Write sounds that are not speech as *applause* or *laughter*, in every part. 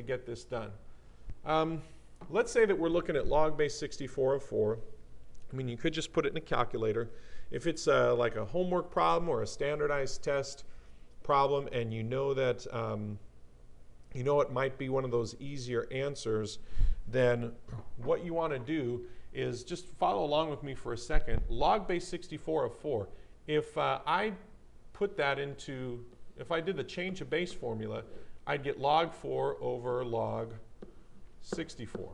to get this done. Um, let's say that we're looking at log base 64 of 4. I mean, you could just put it in a calculator. If it's uh, like a homework problem or a standardized test problem, and you know that um, you know it might be one of those easier answers, then what you want to do is just follow along with me for a second. Log base 64 of 4. If uh, I put that into, if I did the change of base formula, I'd get log 4 over log 64,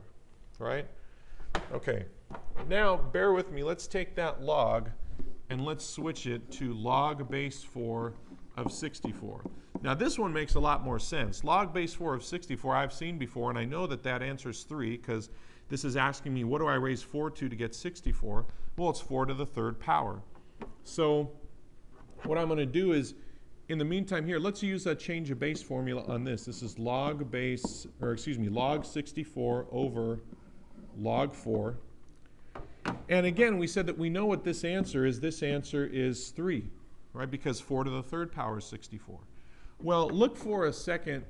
right? Okay, now bear with me. Let's take that log and let's switch it to log base 4 of 64. Now this one makes a lot more sense. Log base 4 of 64 I've seen before, and I know that that answer is 3 because this is asking me what do I raise 4 to to get 64? Well, it's 4 to the third power. So what I'm going to do is, in the meantime here, let's use a change of base formula on this. This is log base, or excuse me, log 64 over log 4. And again, we said that we know what this answer is. This answer is 3, right? Because 4 to the third power is 64. Well, look for a second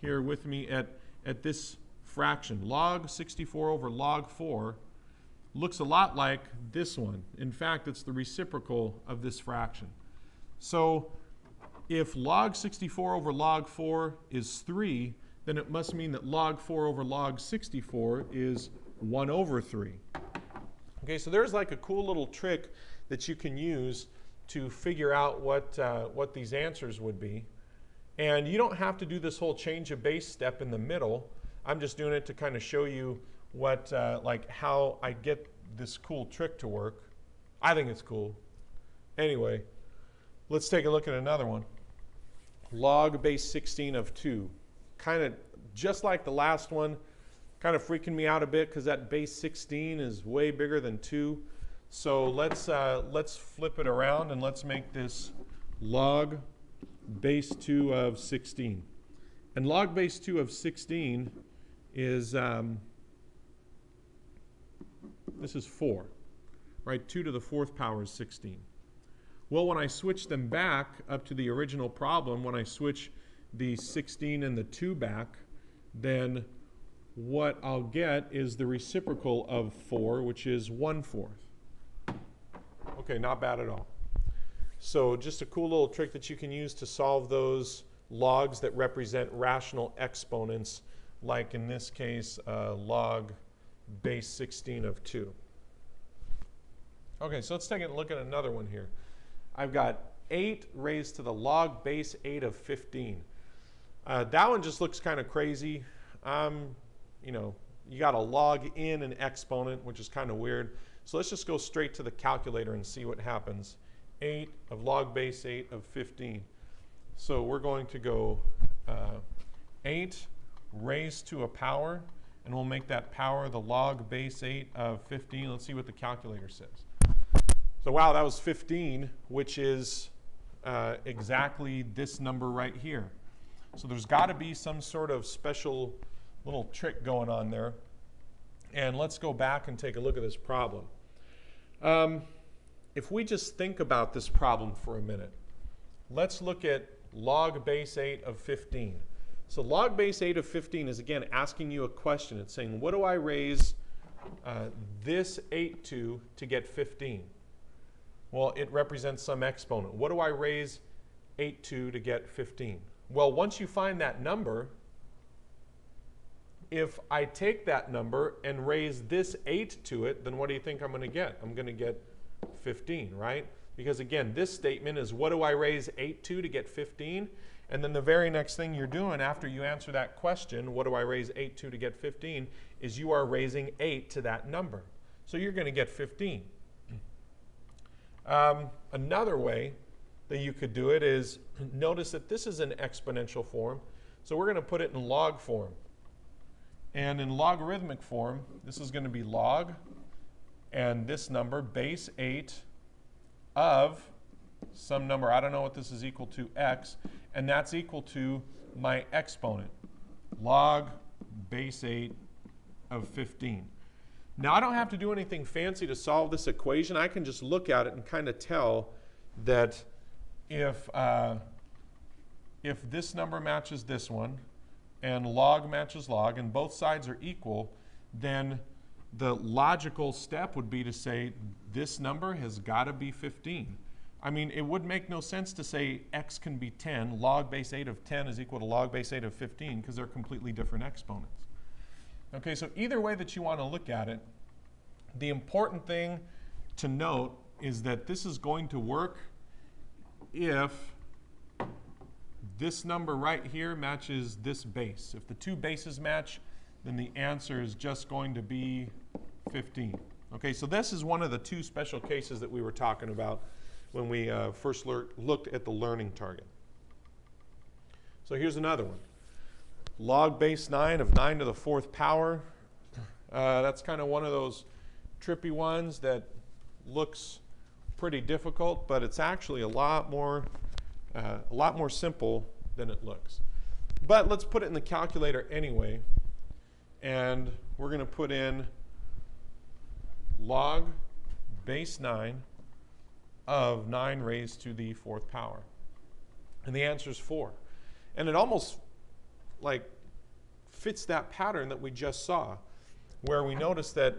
here with me at, at this fraction. Log 64 over log 4 looks a lot like this one. In fact, it's the reciprocal of this fraction. So if log 64 over log 4 is 3, then it must mean that log 4 over log 64 is 1 over 3. Okay, so there's like a cool little trick that you can use to figure out what, uh, what these answers would be. And you don't have to do this whole change of base step in the middle. I'm just doing it to kind of show you what, uh, like how I get this cool trick to work. I think it's cool. Anyway, let's take a look at another one. Log base 16 of 2. Kind of just like the last one, kind of freaking me out a bit because that base 16 is way bigger than 2. So let's, uh, let's flip it around and let's make this log base 2 of 16. And log base 2 of 16 is, um, this is 4, right? 2 to the fourth power is 16. Well, when I switch them back up to the original problem, when I switch the 16 and the 2 back, then what I'll get is the reciprocal of 4, which is 1 fourth. Okay, not bad at all. So just a cool little trick that you can use to solve those logs that represent rational exponents, like in this case, uh, log base 16 of 2. Okay, so let's take a look at another one here. I've got 8 raised to the log base 8 of 15. Uh, that one just looks kind of crazy. Um, you know, you got to log in an exponent, which is kind of weird. So let's just go straight to the calculator and see what happens. 8 of log base 8 of 15. So we're going to go uh, 8 raised to a power, and we'll make that power the log base 8 of 15. Let's see what the calculator says. So wow, that was 15, which is uh, exactly this number right here. So there's got to be some sort of special little trick going on there. And let's go back and take a look at this problem. Um, if we just think about this problem for a minute, let's look at log base 8 of 15. So log base 8 of 15 is again asking you a question. It's saying, what do I raise uh, this 8 to to get 15? Well, it represents some exponent. What do I raise 8 to to get 15? Well, once you find that number, if I take that number and raise this 8 to it, then what do you think I'm going to get? I'm going to get 15, right? Because again, this statement is what do I raise 8 to to get 15? And then the very next thing you're doing after you answer that question, what do I raise 8 to to get 15, is you are raising 8 to that number. So you're going to get 15. Um, another way that you could do it is *clears throat* notice that this is an exponential form. So we're going to put it in log form. And in logarithmic form, this is going to be log and this number, base 8 of some number, I don't know what this is equal to, x, and that's equal to my exponent, log base 8 of 15. Now, I don't have to do anything fancy to solve this equation. I can just look at it and kind of tell that if, uh, if this number matches this one, and log matches log, and both sides are equal, then the logical step would be to say this number has got to be 15. I mean, it would make no sense to say x can be 10, log base 8 of 10 is equal to log base 8 of 15, because they're completely different exponents. Okay, so either way that you want to look at it, the important thing to note is that this is going to work if this number right here matches this base. If the two bases match, then the answer is just going to be 15. Okay, so this is one of the two special cases that we were talking about when we uh, first looked at the learning target. So here's another one. Log base 9 of 9 to the fourth power. Uh, that's kind of one of those trippy ones that looks pretty difficult, but it's actually a lot more, uh, a lot more simple than it looks. But let's put it in the calculator anyway, and we're going to put in log base 9 of 9 raised to the fourth power. And the answer is 4. And it almost like fits that pattern that we just saw, where we notice that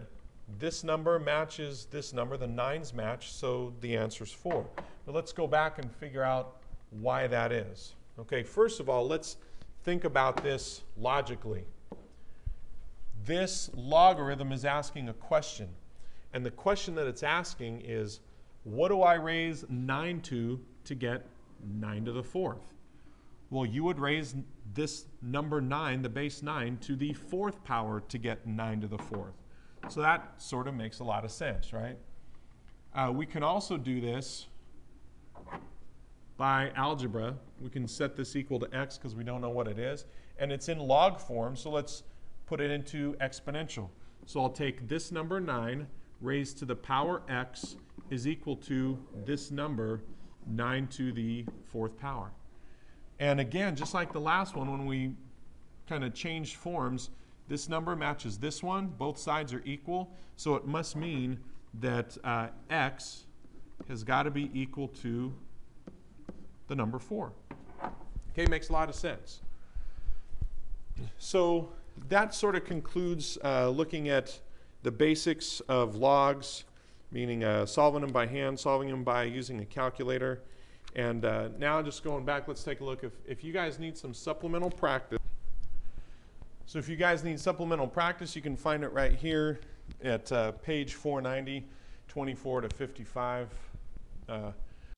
this number matches this number, the 9s match, so the answer is 4. But let's go back and figure out why that is. Okay, first of all, let's think about this logically. This logarithm is asking a question. And the question that it's asking is, what do I raise 9 to to get 9 to the fourth? Well, you would raise this number 9, the base 9, to the fourth power to get 9 to the fourth. So that sort of makes a lot of sense, right? Uh, we can also do this by algebra. We can set this equal to x because we don't know what it is. And it's in log form, so let's put it into exponential. So I'll take this number 9 raised to the power x is equal to this number 9 to the fourth power. And again, just like the last one, when we kind of changed forms, this number matches this one. Both sides are equal. So it must mean that uh, x has got to be equal to the number 4. Okay, makes a lot of sense. So that sort of concludes uh, looking at the basics of logs, meaning uh, solving them by hand, solving them by using a calculator. And uh, now just going back, let's take a look. If, if you guys need some supplemental practice, so if you guys need supplemental practice, you can find it right here at uh, page 490, 24 to 55. Uh,